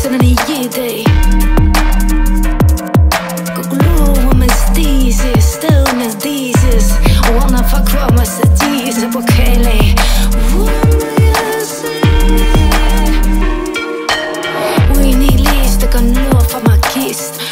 sõnani jidei kogu lugu on meil stiisis, tõunes diisis, wanna fuck vamas diis, apokeli. We need least, aga no for my kiss.